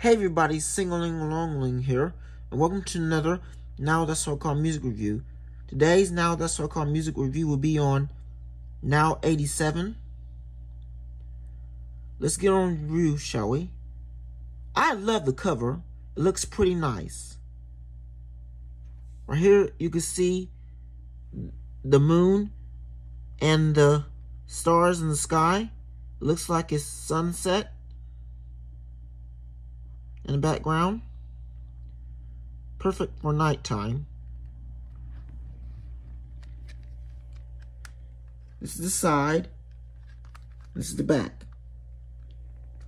Hey everybody, Singalingalongaling here, and welcome to another Now That's So Called Music Review. Today's Now That's So Called Music Review will be on Now 87. Let's get on review, shall we? I love the cover. It looks pretty nice. Right here, you can see the moon and the stars in the sky. It looks like it's sunset in the background. Perfect for nighttime. This is the side. This is the back.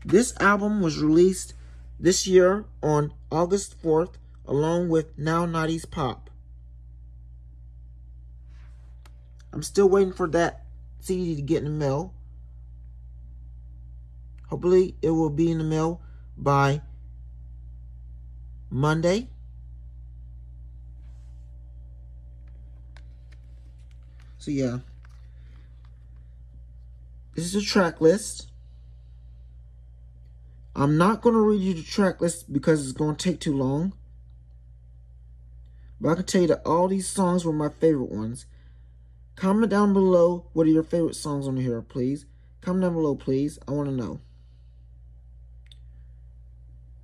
This album was released this year on August 4th along with Now 90s Pop. I'm still waiting for that CD to get in the mail. Hopefully it will be in the mail by Monday. So yeah. This is a track list. I'm not going to read you the track list because it's going to take too long. But I can tell you that all these songs were my favorite ones. Comment down below what are your favorite songs on here, please. Comment down below, please. I want to know.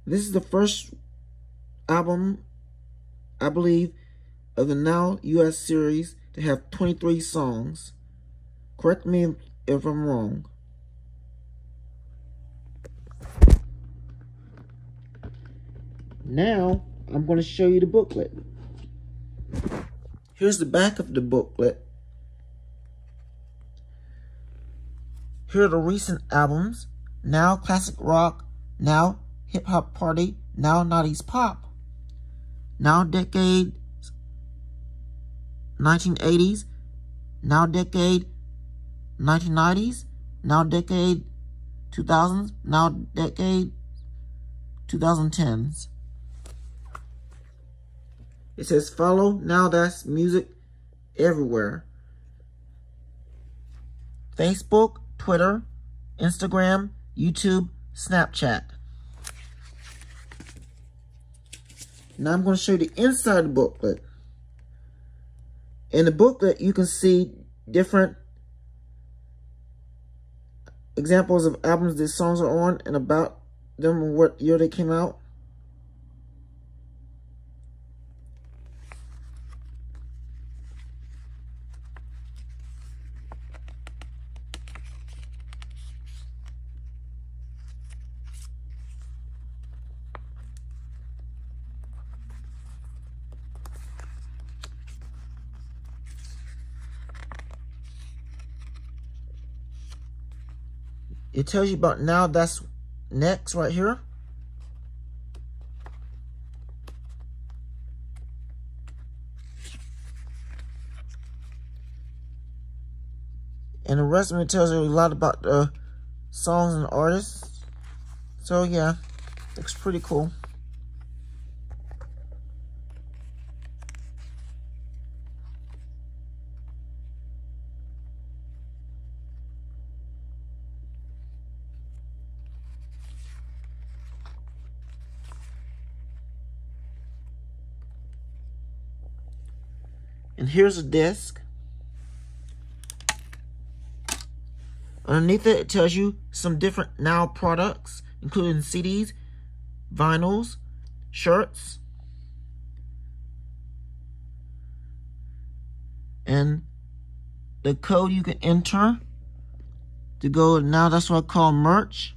This is the first album, I believe, of the Now US series to have 23 songs. Correct me if I'm wrong. Now, I'm going to show you the booklet. Here's the back of the booklet. Here are the recent albums. Now Classic Rock, Now Hip Hop Party, Now 90s Pop now decade 1980s, now decade 1990s, now decade 2000s, now decade 2010s. It says follow, now that's music everywhere. Facebook, Twitter, Instagram, YouTube, Snapchat. Now I'm going to show you the inside of the booklet. In the booklet, you can see different examples of albums these songs are on and about them and what year they came out. It tells you about now that's next right here. And the rest of it tells you a lot about the songs and artists. So yeah, looks pretty cool. And here's a disc. Underneath it, it tells you some different Now products, including CDs, vinyls, shirts, and the code you can enter to go now that's what I call merch.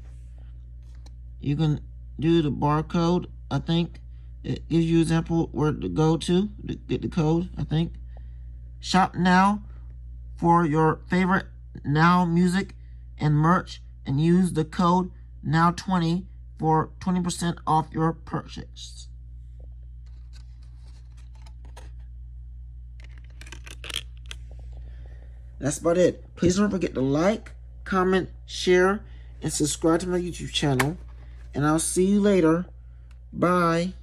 You can do the barcode, I think. It gives you example where to go to to get the code, I think. Shop now for your favorite Now music and merch and use the code NOW20 for 20% off your purchase. That's about it. Please don't forget to like, comment, share, and subscribe to my YouTube channel. And I'll see you later. Bye.